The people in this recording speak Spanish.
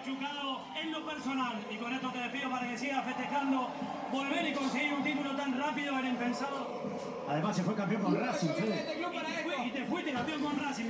machucado en lo personal. Y con esto te despido para que sigas festejando volver y conseguir un título tan rápido era impensado. Además se fue campeón con Racing, Y te fuiste campeón con Racing,